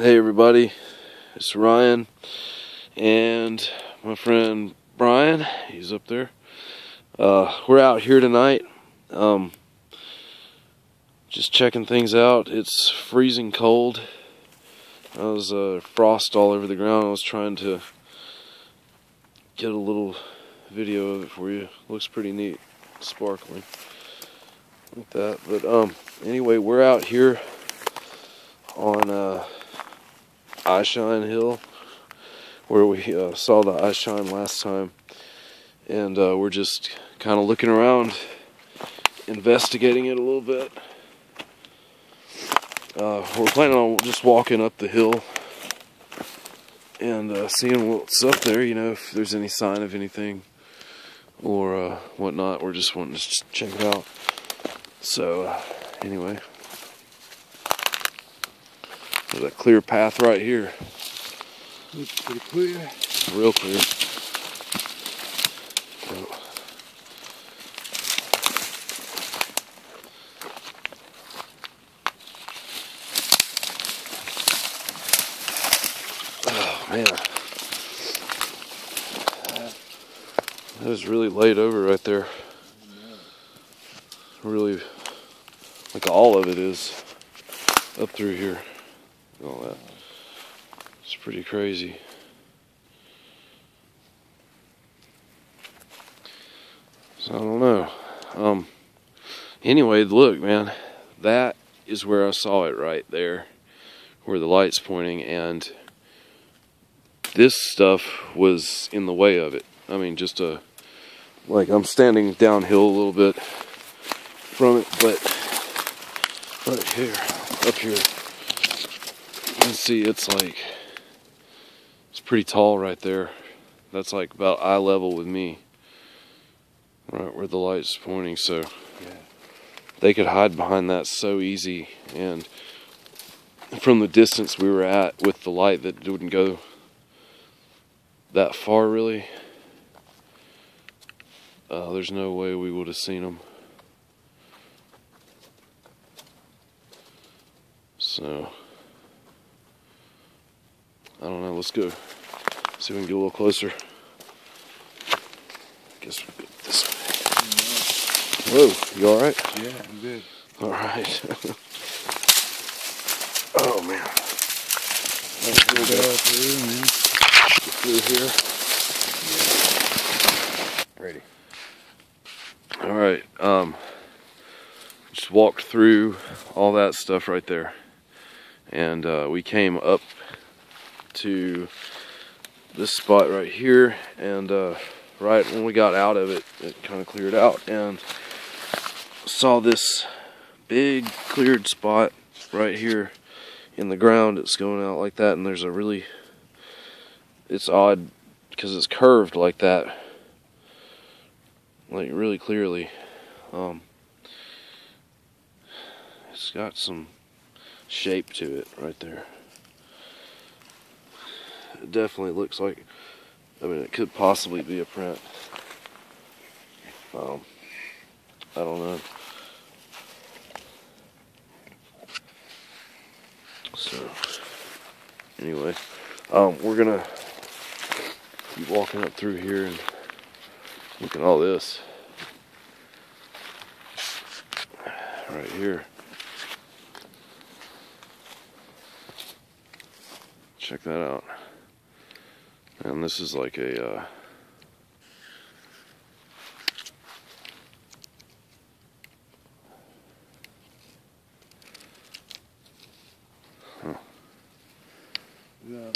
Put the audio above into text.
Hey everybody, it's Ryan and my friend Brian. He's up there. Uh, we're out here tonight, um, just checking things out. It's freezing cold. I was uh, frost all over the ground. I was trying to get a little video of it for you. Looks pretty neat, sparkling like that. But um, anyway, we're out here on. Uh, Eyeshine Hill where we uh, saw the Eyeshine last time. And uh, we're just kind of looking around investigating it a little bit. Uh, we're planning on just walking up the hill and uh, seeing what's up there you know if there's any sign of anything or uh, whatnot. We're just wanting to check it out. So uh, anyway there's a clear path right here. Looks pretty clear. Real clear. Oh man. That is really laid over right there. Really, like all of it is up through here all that. It's pretty crazy. So I don't know. Um. Anyway, look, man, that is where I saw it right there, where the light's pointing, and this stuff was in the way of it. I mean, just a like I'm standing downhill a little bit from it, but right here, up here can see it's like it's pretty tall right there that's like about eye level with me right where the light's pointing so yeah. they could hide behind that so easy and from the distance we were at with the light that wouldn't go that far really uh, there's no way we would have seen them so I don't know. Let's go. See if we can get a little closer. Guess we'll go this way. Whoa, you alright? Yeah, I'm good. Alright. oh man. Let's go through, man. Get through here. Ready. Alright, um just walked through all that stuff right there. And uh, we came up to this spot right here and uh, right when we got out of it it kind of cleared out and saw this big cleared spot right here in the ground. It's going out like that and there's a really it's odd because it's curved like that like really clearly. Um, it's got some shape to it right there it definitely looks like, I mean, it could possibly be a print. Um, I don't know. So, anyway, um, we're gonna keep walking up through here and look at all this. Right here. Check that out. And this is like a uh. Yeah.